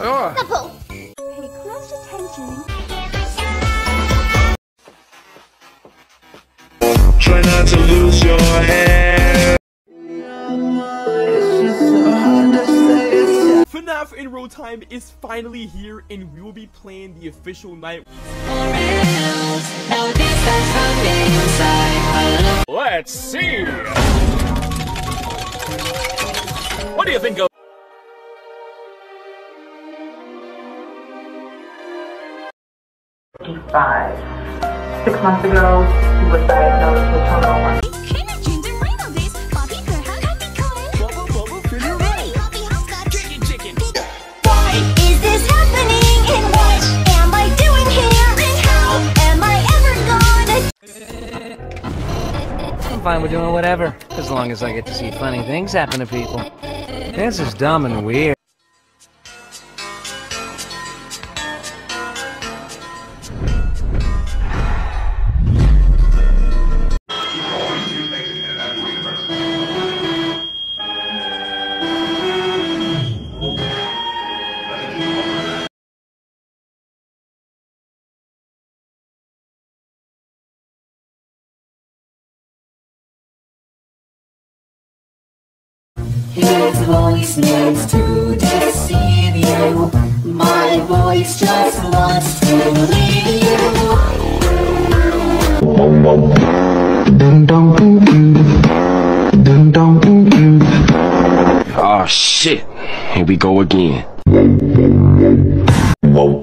Apple. Pay close attention. Not to lose your head. FNAF in Real Time is finally here and we will be playing the official night. Let's see. What do you think of? Five. Six months ago, he was diagnosed with gonna I'm fine with doing whatever, as long as I get to see funny things happen to people. This is dumb and weird. His voice needs to deceive you. My voice just wants to leave you. Oh shit. Here we go again. Well,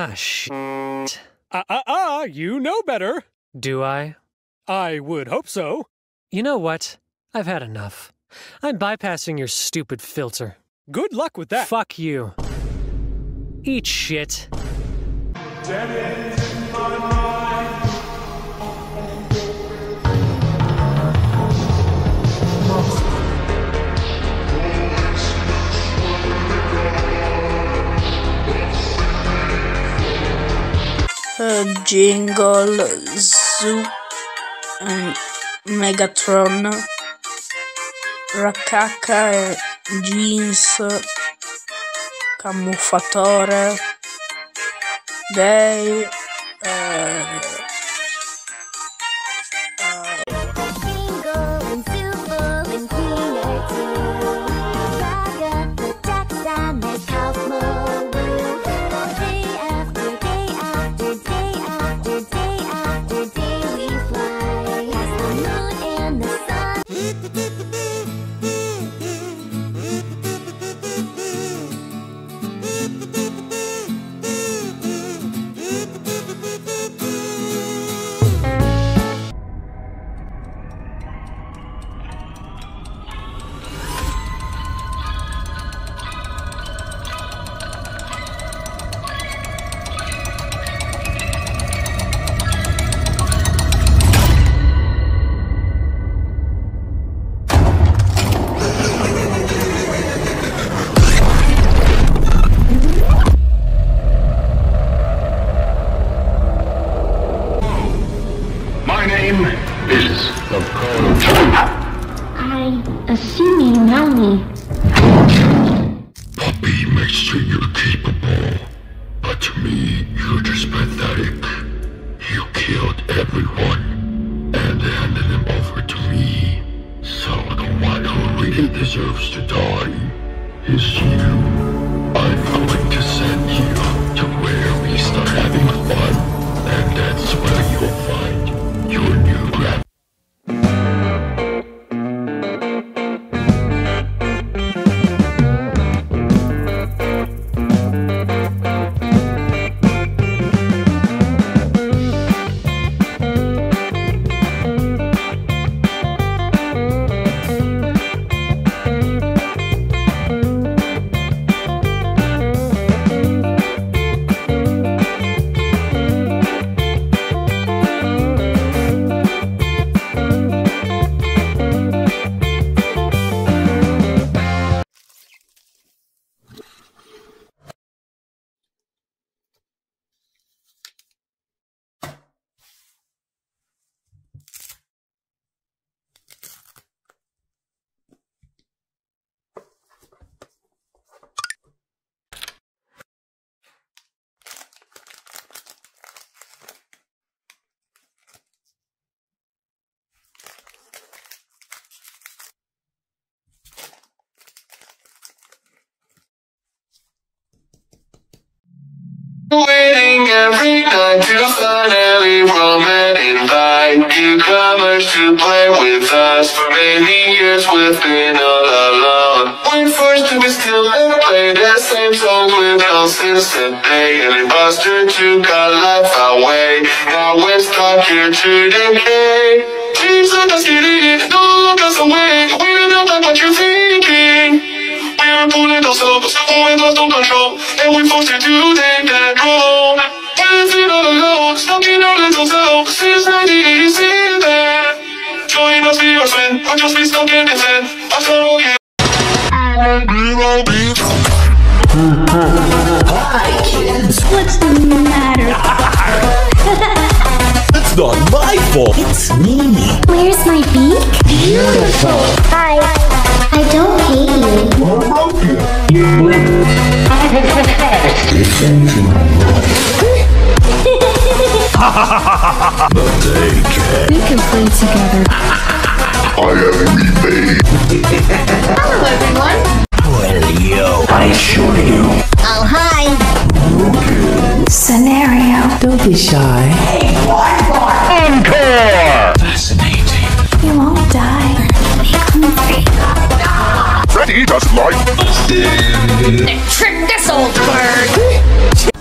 Ah, shit. Ah, ah, ah, you know better. Do I? I would hope so. You know what? I've had enough. I'm bypassing your stupid filter. Good luck with that. Fuck you. Eat shit. Jingle, Zoo, eh, Megatron, Rakaka Jeans, Camuffatore, Day, eh, finally roam and invite newcomers to play with us. For many years we've been all alone. Forced to be still and play the same songs with us since the day. And Buster took our life away. Now it's time here to decay. Dreams of the city, don't us away. We don't know like what you're thinking. We're pulling ourselves, we lost no control, and we forced to take that role. We're feeling all alone, stuck in our little self since 1987. Join us, be our friend, or just be stuck in this end. After all, yeah. Hi, kids. What's the matter? It's not my fault. It's me. Where's my beak? Beautiful. Hi. I don't hate you. You're broken. You win. Defending but they can. We can play together. I am remade. Hello, everyone. Well, yo, I assure you. Oh, hi. Scenario. Don't be shy. Hey, one more. Encore! Fascinating. You won't die. Become free. Freddy doesn't like.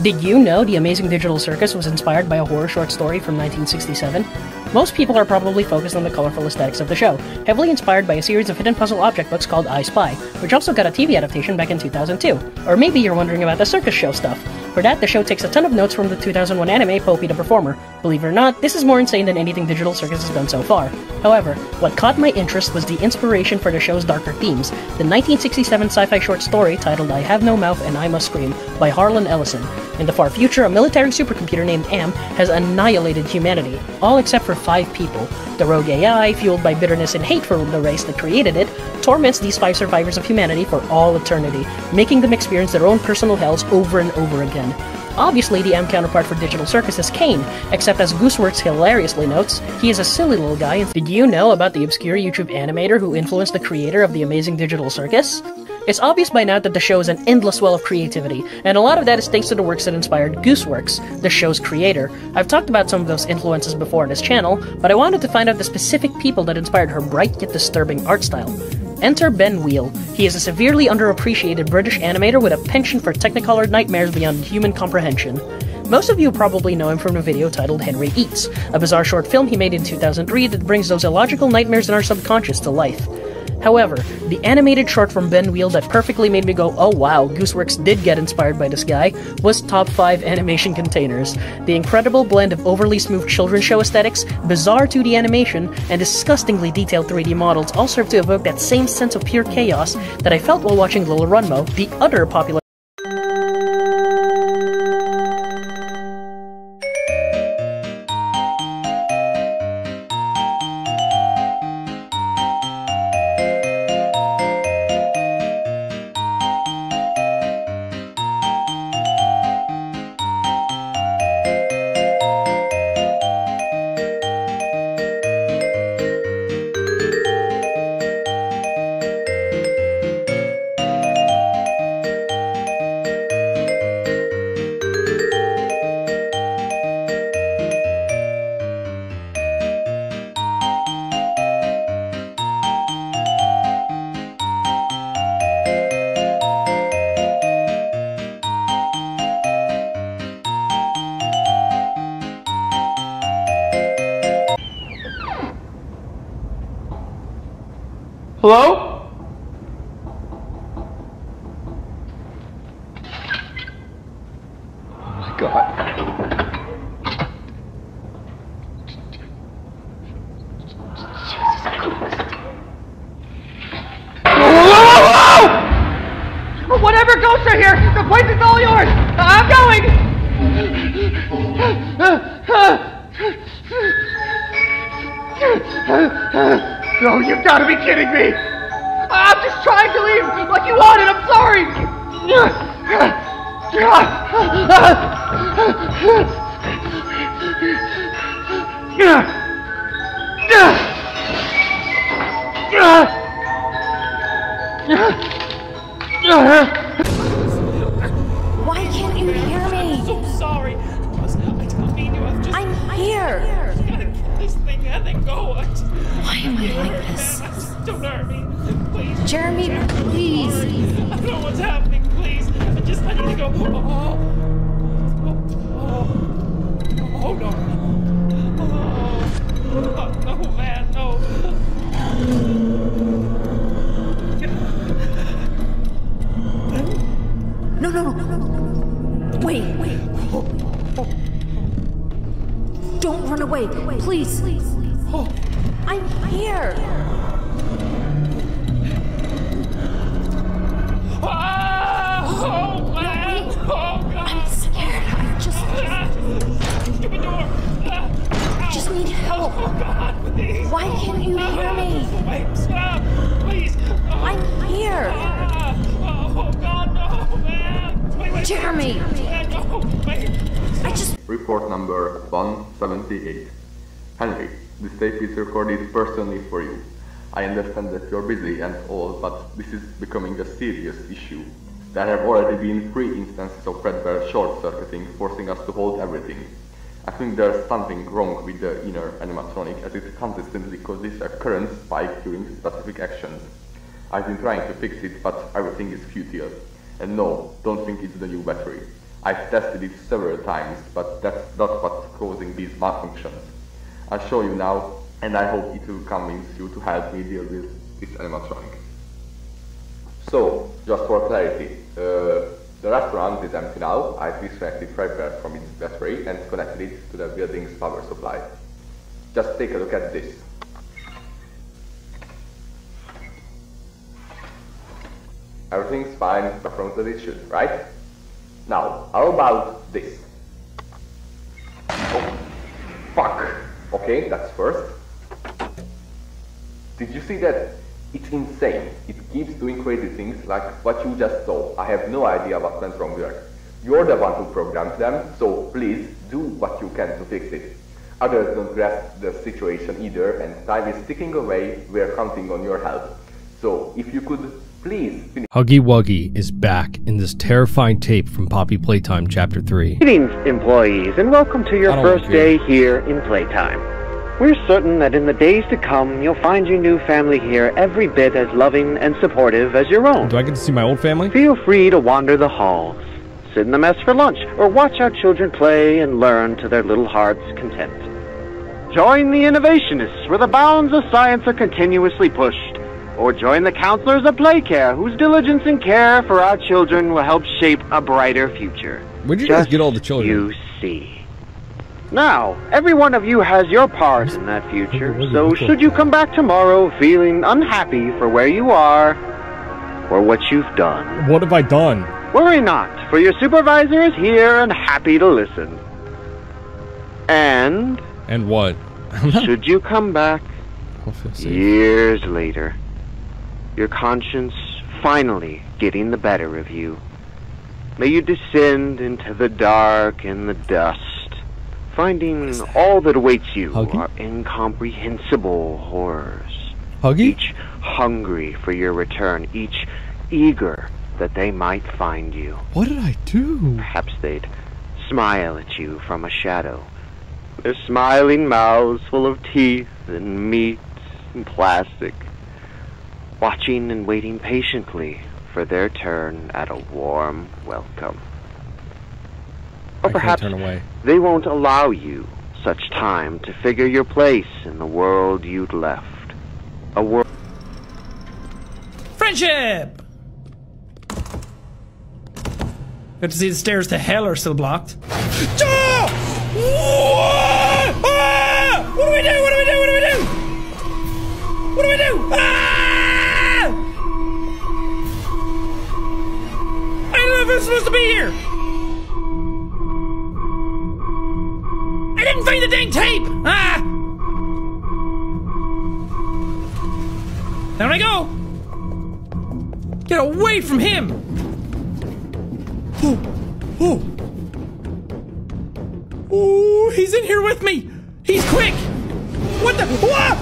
Did you know The Amazing Digital Circus was inspired by a horror short story from 1967? Most people are probably focused on the colorful aesthetics of the show, heavily inspired by a series of hidden puzzle object books called I Spy, which also got a TV adaptation back in 2002. Or maybe you're wondering about the circus show stuff. For that, the show takes a ton of notes from the 2001 anime Popey the Performer. Believe it or not, this is more insane than anything Digital Circus has done so far. However, what caught my interest was the inspiration for the show's darker themes, the 1967 sci-fi short story titled I Have No Mouth and I Must Scream by Harlan Ellison. In the far future, a military supercomputer named AM has annihilated humanity, all except for five people. The rogue AI, fueled by bitterness and hate for the race that created it, torments these five survivors of humanity for all eternity, making them experience their own personal hells over and over again. Obviously, the M counterpart for Digital Circus is Caine, except as Gooseworx hilariously notes, he is a silly little guy. And did you know about the obscure YouTube animator who influenced the creator of the Amazing Digital Circus? It's obvious by now that the show is an endless well of creativity, and a lot of that is thanks to the works that inspired Gooseworx, the show's creator. I've talked about some of those influences before on this channel, but I wanted to find out the specific people that inspired her bright yet disturbing art style. Enter Ben Wheel. He is a severely underappreciated British animator with a penchant for technicolored nightmares beyond human comprehension. Most of you probably know him from a video titled Henry Eats, a bizarre short film he made in 2003 that brings those illogical nightmares in our subconscious to life. However, the animated short from Ben Wheel that perfectly made me go, oh wow, Gooseworx did get inspired by this guy, was Top 5 Animation Containers. The incredible blend of overly smooth children's show aesthetics, bizarre 2D animation, and disgustingly detailed 3D models all serve to evoke that same sense of pure chaos that I felt while watching Little Runmo, the other popular Hello? No, you've got to be kidding me. I'm just trying to leave like you wanted. I'm sorry. Why can't you hear me? This thing and then go. I just- Why am I like this? Don't hurt me, please. Jeremy, please. I don't know what's happening. Please, I just I need to go. Oh, oh, oh, oh no. Oh, oh, no, man, no. No, no, no, no, no. Wait, wait. Don't run away, please. Report number 178. Henry, this tape is recorded personally for you. I understand that you're busy and all, but this is becoming a serious issue. There have already been three instances of Fredbear short-circuiting, forcing us to hold everything. I think there's something wrong with the inner animatronic as it consistently causes a current spike during specific actions. I've been trying to fix it, but everything is futile. And no, don't think it's the new battery. I've tested it several times, but that's not what's causing these malfunctions. I'll show you now, and I hope it will convince you to help me deal with this animatronic. So, just for clarity, uh, the restaurant is empty now. I've disconnected Fredbear from its battery and connected it to the building's power supply. Just take a look at this. Everything's fine according to it should, right? Now, how about this? Oh, fuck. Okay, that's first. Did you see that? It's insane. It keeps doing crazy things like what you just saw. I have no idea what went wrong there. You're the one who programmed them, so please do what you can to fix it. Others don't grasp the situation either, and time is ticking away. We're counting on your help. So if you could please. Huggy Wuggy is back in this terrifying tape from Poppy Playtime Chapter 3. Greetings, employees, and welcome to your first day here in Playtime. We're certain that in the days to come, you'll find your new family here every bit as loving and supportive as your own. Do I get to see my old family? Feel free to wander the halls, sit in the mess for lunch, or watch our children play and learn to their little hearts' content. Join the innovationists where the bounds of science are continuously pushed, or join the counselors of Playcare whose diligence and care for our children will help shape a brighter future. Where'd you guys get all the children? You see. Now, every one of you has your part in that future, so should you come back tomorrow feeling unhappy for where you are or what you've done, What have I done? worry not, for your supervisor is here and happy to listen. And And what? should you come back I'll feel safe. years later, your conscience finally getting the better of you, may you descend into the dark and the dust, finding all that awaits you are incomprehensible horrors. Huggy? Each hungry for your return, each eager that they might find you. What did I do? Perhaps they'd smile at you from a shadow. Their smiling mouths full of teeth and meat and plastic, watching and waiting patiently for their turn at a warm welcome. Or I perhaps turn away. they won't allow you such time to figure your place in the world you'd left. A world Friendship! Good to see the stairs to hell are still blocked. Ah! Ah! What do we do? What do we do? What do we do? What do we do? Ah! I'm supposed to be here. I didn't find the dang tape. Ah! Down I go. Get away from him. Oh, oh. Oh, he's in here with me. He's quick. What the? Wah!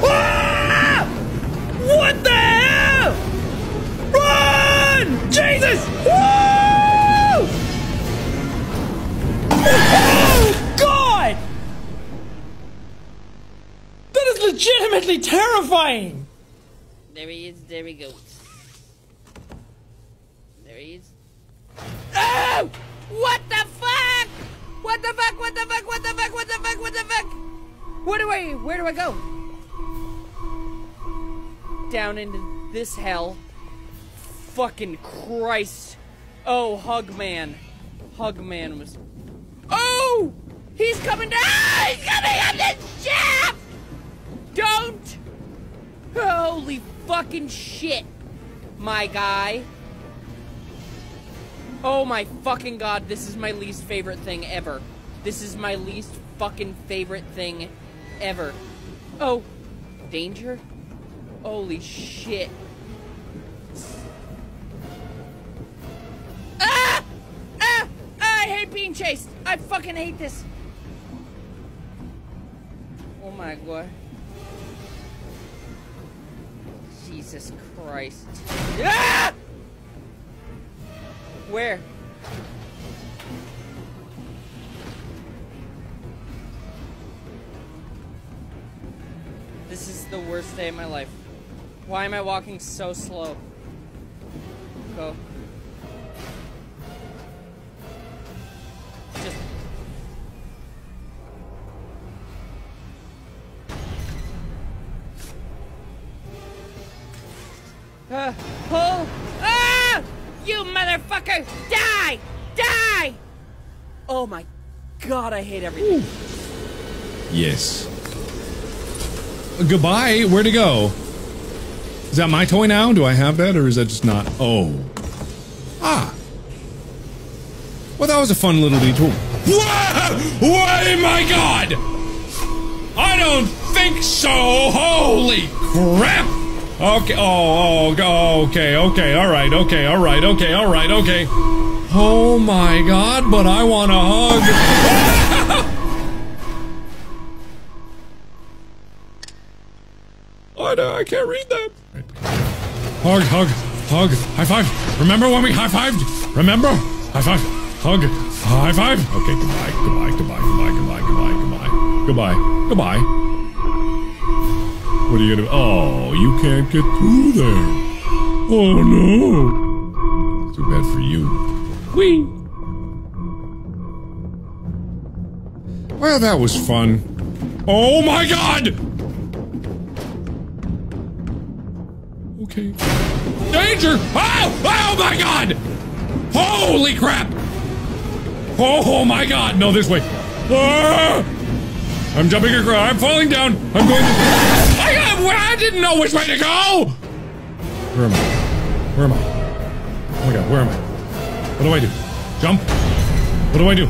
What the hell? Run! Jesus! Woo! God! That is legitimately terrifying. There he is, there he goes. There he is. Oh! What the fuck? What the fuck? What the fuck? What the fuck? What the fuck? What the fuck? Where do I where do I go? Down into this hell. Fucking Christ. Oh, Hugman. Hugman was He's coming down! He's coming up this shaft! Don't! Holy fucking shit, my guy. Oh my fucking god, this is my least favorite thing ever. This is my least fucking favorite thing ever. Oh, danger? Holy shit. Being chased. I fucking hate this. Oh my god. Jesus Christ. Ah! Where? This is the worst day of my life. Why am I walking so slow? Go. Hate everything. Yes. Goodbye. Where to go? Is that my toy now? Do I have that, or is that just not? Oh. Ah. Well, that was a fun little detour. Whoa! My god! I don't think so! Holy crap! Okay, oh, oh, okay, okay, alright, okay, alright, okay, alright, okay. Oh my god, but I want a hug. can't read that. Hug, hug, hug, high five. Remember when we high fived? Remember? High five, hug, high five. Okay, goodbye, goodbye, goodbye, goodbye, goodbye, goodbye, goodbye, goodbye, goodbye. What are you gonna? Oh, you can't get through there. Oh no. Too bad for you. Whee. Well, that was fun. Oh my god! Okay. Danger! Oh! Oh my god! Holy crap! Oh my god! No, this way. Ah! I'm jumping across. I'm falling down. I'm going. I, got, I didn't know which way to go. Where am I? Where am I? Oh my god, where am I? What do I do? Jump? What do I do?